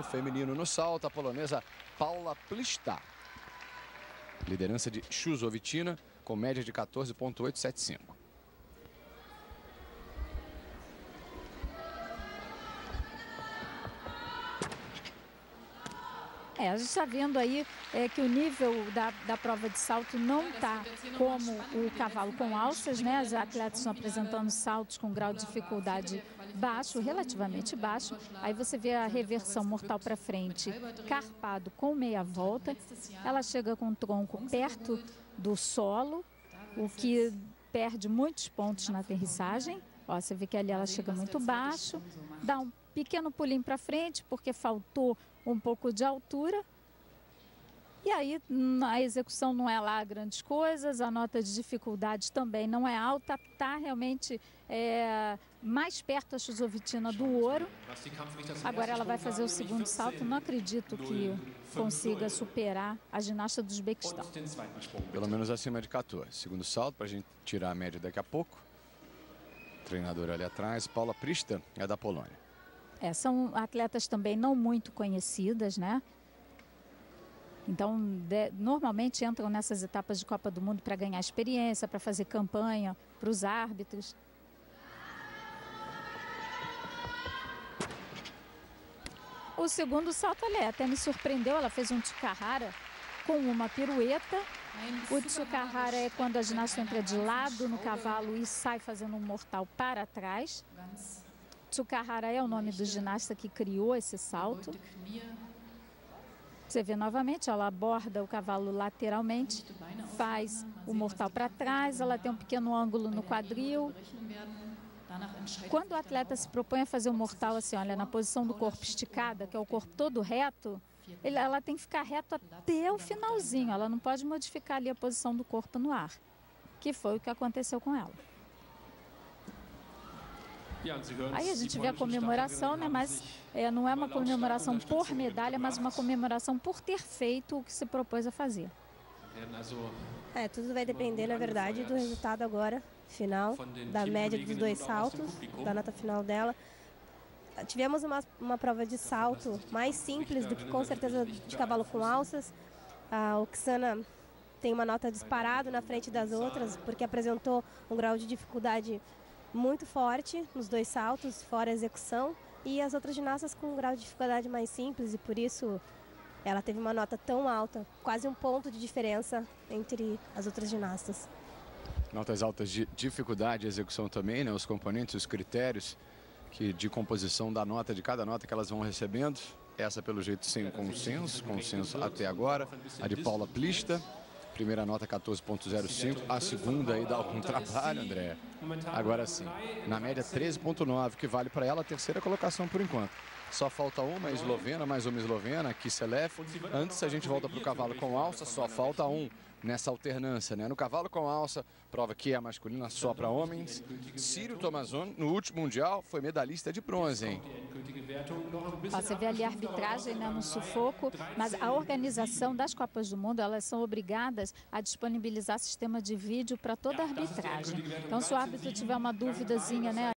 no feminino no salto, a polonesa Paula Plista. Liderança de Chuzovitina, com média de 14,875. É, a gente está vendo aí é, que o nível da, da prova de salto não está como o cavalo com alças, né? Os atletas estão apresentando saltos com grau de dificuldade baixo, relativamente baixo. Aí você vê a reversão mortal para frente, carpado com meia volta. Ela chega com o tronco perto do solo, o que perde muitos pontos na aterrissagem. Ó, você vê que ali ela chega muito baixo, dá um pequeno pulinho para frente, porque faltou um pouco de altura. E aí a execução não é lá grandes coisas, a nota de dificuldade também não é alta, está realmente é, mais perto a Chusovitina do ouro. Agora ela vai fazer o segundo salto, não acredito que consiga superar a ginasta do Uzbequistão. Pelo menos acima de 14. Segundo salto, para a gente tirar a média daqui a pouco. Treinador ali atrás, Paula Prista, é da Polônia. É, são atletas também não muito conhecidas, né? Então, de, normalmente entram nessas etapas de Copa do Mundo para ganhar experiência, para fazer campanha para os árbitros. O segundo salto, ali até me surpreendeu, ela fez um Tsukarara com uma pirueta. O Tsukarara é quando a ginasta entra de lado no cavalo e sai fazendo um mortal para trás. Tsukahara é o nome do ginasta que criou esse salto. Você vê novamente, ela aborda o cavalo lateralmente, faz o mortal para trás, ela tem um pequeno ângulo no quadril. Quando o atleta se propõe a fazer o mortal assim, olha, na posição do corpo esticada, que é o corpo todo reto, ela tem que ficar reto até o finalzinho, ela não pode modificar ali a posição do corpo no ar, que foi o que aconteceu com ela. Aí a gente vê a comemoração, né? Mas é, não é uma comemoração por medalha, mas uma comemoração por ter feito o que se propôs a fazer. É, tudo vai depender, na verdade, do resultado agora, final, da média dos dois saltos, da nota final dela. Tivemos uma, uma prova de salto mais simples do que com certeza de cavalo com alças. A Oksana tem uma nota disparada na frente das outras, porque apresentou um grau de dificuldade muito forte nos dois saltos, fora a execução, e as outras ginastas com um grau de dificuldade mais simples, e por isso ela teve uma nota tão alta, quase um ponto de diferença entre as outras ginastas. Notas altas de dificuldade, execução também, né? Os componentes, os critérios que de composição da nota, de cada nota que elas vão recebendo. Essa, pelo jeito, sem consenso, consenso até agora. A de Paula Plista, Primeira nota 14.05, a segunda aí dá algum trabalho, André. Agora sim, na média 13.9, que vale para ela a terceira colocação por enquanto. Só falta uma eslovena, mais uma eslovena, Kiselev. Antes a gente volta para o cavalo com alça, só falta um nessa alternância, né? No cavalo com alça, prova que é masculina só para homens. Círio Tomazon, no último Mundial, foi medalhista de bronze, hein? Você vê ali a arbitragem né, no sufoco, mas a organização das Copas do Mundo, elas são obrigadas a disponibilizar sistema de vídeo para toda a arbitragem. Então, se o árbitro tiver uma duvidazinha, né?